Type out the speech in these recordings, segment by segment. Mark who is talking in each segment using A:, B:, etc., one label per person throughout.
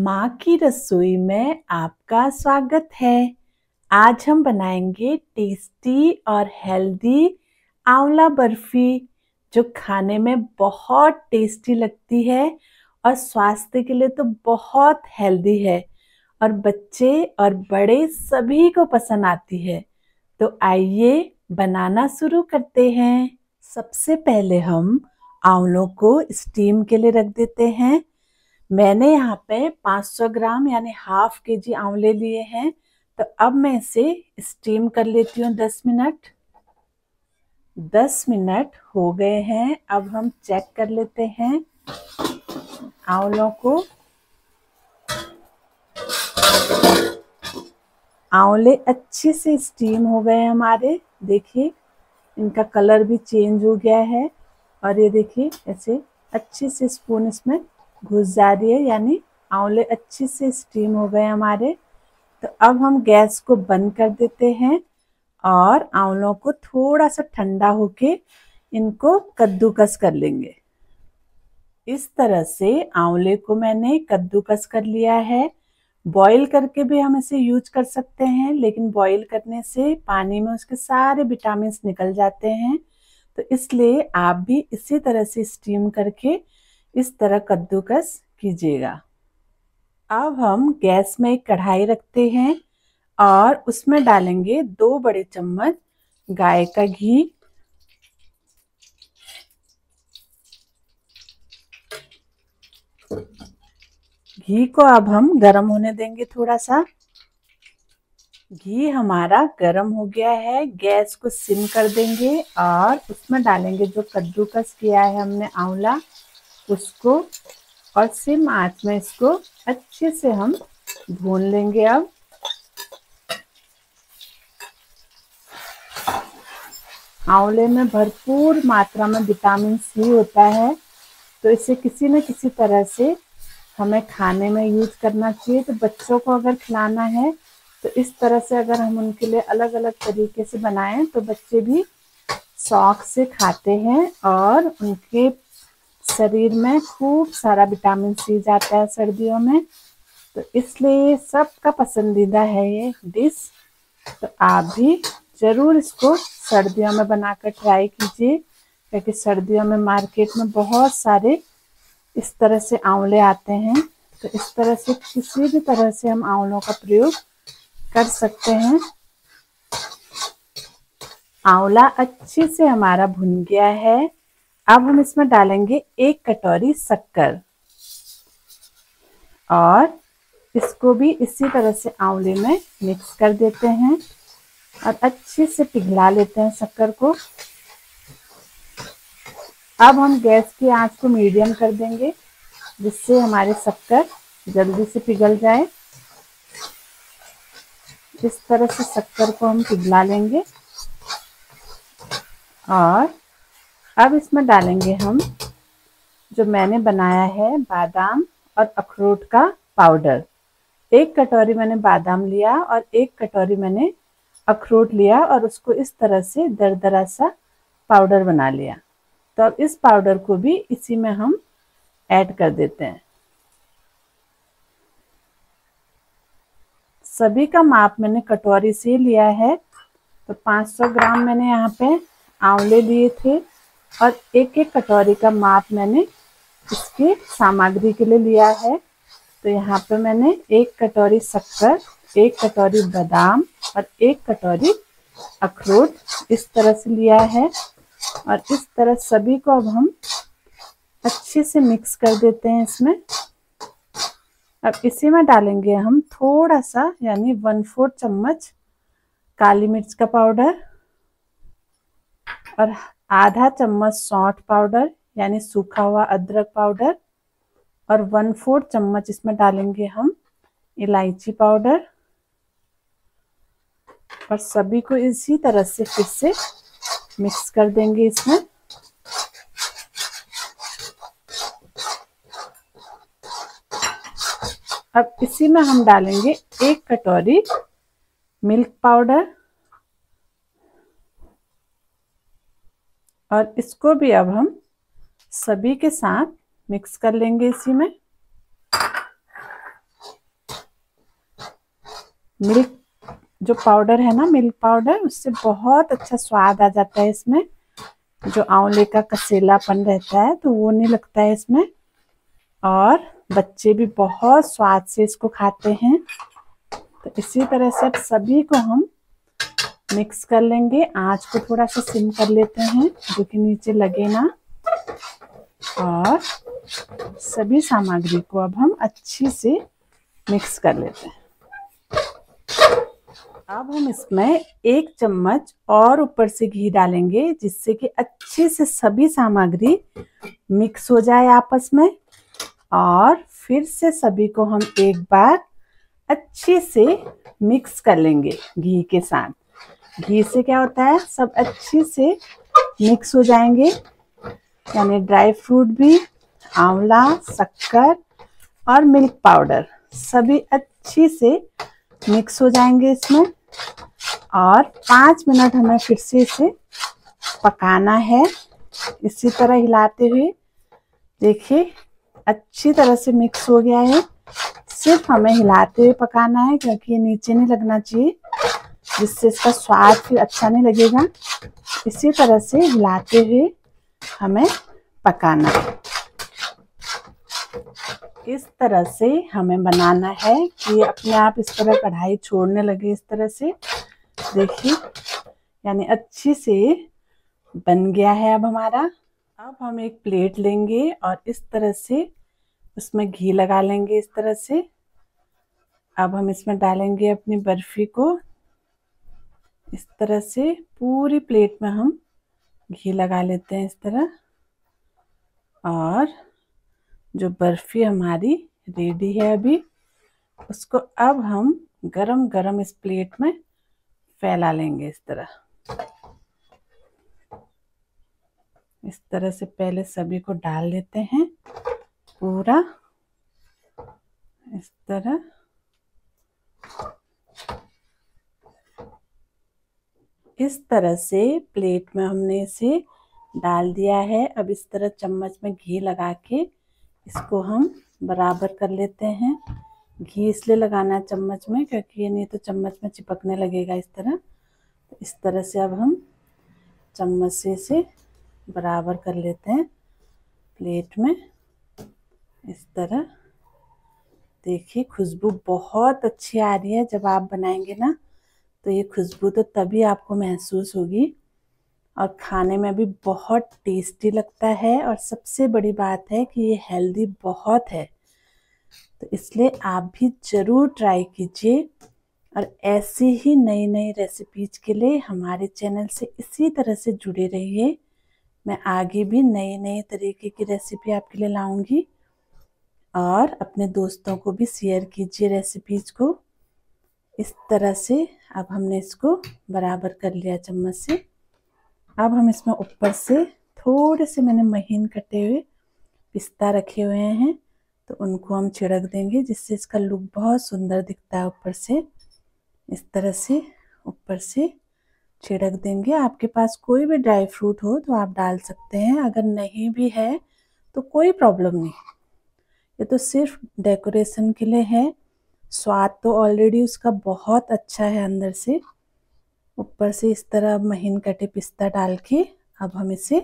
A: माँ की रसोई में आपका स्वागत है। आज हम बनाएँगे टेस्टी और हेल्दी आंवला बर्फ़ी, जो खाने में बहुत टेस्टी लगती है और स्वास्थ्य के लिए तो बहुत हेल्दी है और बच्चे और बड़े सभी को पसंद आती है। तो आइए बनाना शुरू करते हैं। सबसे पहले हम आंवलों को स्टीम के लिए रख देते हैं। मैंने यहाँ पे 500 ग्राम यानी हाफ़ के जी आंवले लिए हैं तो अब मैं इसे स्टीम कर लेती हूँ 10 मिनट। 10 मिनट हो गए हैं, अब हम चेक कर लेते हैं आंवलों को। आंवले अच्छे से स्टीम हो गए हमारे, देखिए, इनका कलर भी चेंज हो गया है। और ये देखिए, ऐसे अच्छे से स्पून इसमें घुस जा रही है यानी आंवले अच्छे से स्टीम हो गए हमारे। तो अब हम गैस को बंद कर देते हैं और आंवलों को थोड़ा सा ठंडा होके इनको कद्दूकस कर लेंगे। इस तरह से आंवले को मैंने कद्दूकस कर लिया है। बॉईल करके भी हम इसे यूज़ कर सकते हैं, लेकिन बॉईल करने से पानी में उसके सारे विटामिन निकल जाते हैं। तो इसलिए आप भी इसी तरह से स्टीम करके इस तरह कद्दूकस कीजिएगा। अब हम गैस में एक कढ़ाई रखते हैं और उसमें डालेंगे दो बड़े चम्मच गाय का घी। घी को अब हम गरम होने देंगे थोड़ा सा। घी हमारा गरम हो गया है, गैस को सिम कर देंगे और उसमें डालेंगे जो कद्दूकस किया है हमने आंवला। उसको और सिम आँच में इसको अच्छे से हम भून लेंगे अब। आंवले में भरपूर मात्रा में विटामिन सी होता है तो इसे किसी न किसी तरह से हमें खाने में यूज़ करना चाहिए। तो बच्चों को अगर खिलाना है तो इस तरह से अगर हम उनके लिए अलग अलग तरीके से बनाएँ तो बच्चे भी शौक से खाते हैं और उनके शरीर में खूब सारा विटामिन सी जाता है सर्दियों में। तो इसलिए सबका पसंदीदा है ये डिश। तो आप भी ज़रूर इसको सर्दियों में बनाकर ट्राई कीजिए, क्योंकि सर्दियों में मार्केट में बहुत सारे इस तरह से आंवले आते हैं। तो इस तरह से किसी भी तरह से हम आंवलों का प्रयोग कर सकते हैं। आंवला अच्छे से हमारा भुन गया है। अब हम इसमें डालेंगे एक कटोरी शक्कर। और इसको भी इसी तरह से आंवले में मिक्स कर देते हैं और अच्छे से पिघला लेते हैं शक्कर को। अब हम गैस की आँच को मीडियम कर देंगे, जिससे हमारे शक्कर जल्दी से पिघल जाए। इस तरह से शक्कर को हम पिघला लेंगे। और अब इसमें डालेंगे हम जो मैंने बनाया है बादाम और अखरोट का पाउडर। एक कटोरी मैंने बादाम लिया और एक कटोरी मैंने अखरोट लिया और उसको इस तरह से दरदरा सा पाउडर बना लिया। तो अब इस पाउडर को भी इसी में हम ऐड कर देते हैं। सभी का माप मैंने कटोरी से लिया है। तो 500 ग्राम मैंने यहाँ पे आंवले लिए थे। और एक एक कटोरी का माप मैंने इसके सामग्री के लिए लिया है। तो यहाँ पे मैंने एक कटोरी शक्कर, एक कटोरी बादाम और एक कटोरी अखरोट इस तरह से लिया है। और इस तरह सभी को अब हम अच्छे से मिक्स कर देते हैं इसमें। अब इसी में डालेंगे हम थोड़ा सा यानी वन फोर्थ चम्मच काली मिर्च का पाउडर। और आधा चम्मच सौंठ पाउडर यानी सूखा हुआ अदरक पाउडर और वन फोर्थ चम्मच इसमें डालेंगे हम इलायची पाउडर और सभी को इसी तरह से फिर से मिक्स कर देंगे इसमें। अब इसी में हम डालेंगे एक कटोरी मिल्क पाउडर और इसको भी अब हम सभी के साथ मिक्स कर लेंगे इसी में। मिल्क जो पाउडर है ना, मिल्क पाउडर, उससे बहुत अच्छा स्वाद आ जाता है इसमें। जो आंवले का कसेलापन रहता है तो वो नहीं लगता है इसमें। और बच्चे भी बहुत स्वाद से इसको खाते हैं। तो इसी तरह से अब सभी को हम मिक्स कर लेंगे। आँच को थोड़ा सा सिम कर लेते हैं, जो कि नीचे लगे ना। और सभी सामग्री को अब हम अच्छे से मिक्स कर लेते हैं। अब हम इसमें एक चम्मच और ऊपर से घी डालेंगे, जिससे कि अच्छे से सभी सामग्री मिक्स हो जाए आपस में। और फिर से सभी को हम एक बार अच्छे से मिक्स कर लेंगे घी के साथ। घी से क्या होता है? सब अच्छे से मिक्स हो जाएँगे। यानी ड्राई फ्रूट भी, आंवला, शक्कर और मिल्क पाउडर सभी अच्छी से मिक्स हो जाएँगे इसमें। और पाँच मिनट हमें फिर से इसे पकाना है। इसी तरह हिलाते हुए देखिए, अच्छी तरह से मिक्स हो गया है। सिर्फ़ हमें हिलाते हुए पकाना है, क्योंकि ये नीचे नहीं लगना चाहिए। जिससे इसका स्वाद फिर अच्छा नहीं लगेगा। इसी तरह से हिलाते हुए हमें पकाना है। इस तरह से हमें बनाना है कि अपने आप इस तरह कढ़ाई छोड़ने लगे इस तरह से। देखिए, यानी अच्छी से बन गया है अब हमारा। अब हम एक प्लेट लेंगे और इस तरह से उसमें घी लगा लेंगे इस तरह से। अब हम इसमें डालेंगे अपनी बर्फ़ी को। इस तरह से पूरी प्लेट में हम घी लगा लेते हैं इस तरह। और जो बर्फ़ी हमारी रेडी है अभी, उसको अब हम गरम गरम इस प्लेट में फैला लेंगे इस तरह। इस तरह से पहले सभी को डाल लेते हैं पूरा। इस तरह। इस तरह से प्लेट में हमने इसे डाल दिया है। अब इस तरह चम्मच में घी लगा के इसको हम बराबर कर लेते हैं। घी इसलिए लगाना है चम्मच में क्योंकि ये नहीं तो चम्मच में चिपकने लगेगा इस तरह। तो इस तरह से अब हम चम्मच से इसे बराबर कर लेते हैं। प्लेट में इस तरह। देखिए, खुशबू बहुत अच्छी आ रही है। जब आप बनाएँगे ना तो ये खुशबू तो तभी आपको महसूस होगी। और खाने में भी बहुत टेस्टी लगता है और सबसे बड़ी बात है कि ये हेल्दी बहुत है। तो इसलिए आप भी ज़रूर ट्राई कीजिए और ऐसी ही नई नई रेसिपीज़ के लिए हमारे चैनल से इसी तरह से जुड़े रहिए। मैं आगे भी नए नए तरीके की रेसिपी आपके लिए लाऊँगी और अपने दोस्तों को भी शेयर कीजिए रेसिपीज़ को। इस तरह से अब हमने इसको बराबर कर लिया चम्मच से। अब हम इसमें ऊपर से थोड़े से मैंने महीन कटे हुए पिस्ता रखे हुए हैं तो उनको हम छिड़क देंगे जिससे इसका लुक बहुत सुंदर दिखता है ऊपर से। इस तरह से ऊपर से छिड़क देंगे। आपके पास कोई भी ड्राई फ्रूट हो तो आप डाल सकते हैं, अगर नहीं भी है तो कोई प्रॉब्लम नहीं। ये तो सिर्फ़ डेकोरेशन के लिए है स्वाद तो ऑलरेडी उसका बहुत अच्छा है अंदर से। ऊपर से इस तरह महीन कटे पिस्ता डाल के अब हम इसे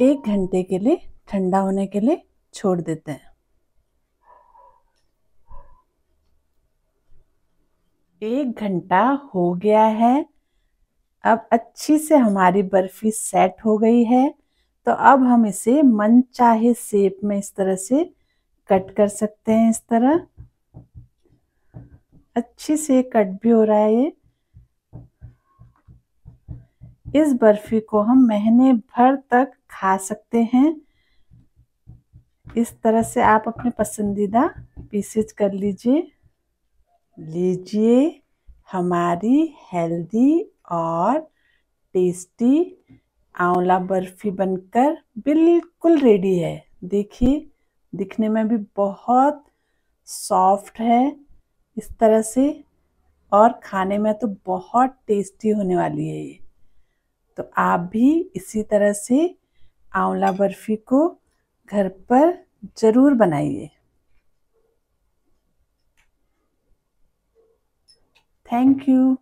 A: एक घंटे के लिए ठंडा होने के लिए छोड़ देते हैं। एक घंटा हो गया है। अब अच्छी से हमारी बर्फ़ी सेट हो गई है। तो अब हम इसे मन चाहे शेप में इस तरह से कट कर सकते हैं इस तरह। अच्छी से कट भी हो रहा है ये। इस बर्फ़ी को हम महीने भर तक खा सकते हैं। इस तरह से आप अपने पसंदीदा पीसेज कर लीजिए। लीजिए हमारी हेल्दी और टेस्टी आंवला बर्फ़ी बनकर बिल्कुल रेडी है। देखिए, दिखने में भी बहुत सॉफ्ट है। इस तरह से और खाने में तो बहुत टेस्टी होने वाली है ये। तो आप भी इसी तरह से आंवला बर्फ़ी को घर पर ज़रूर बनाइए। Thank you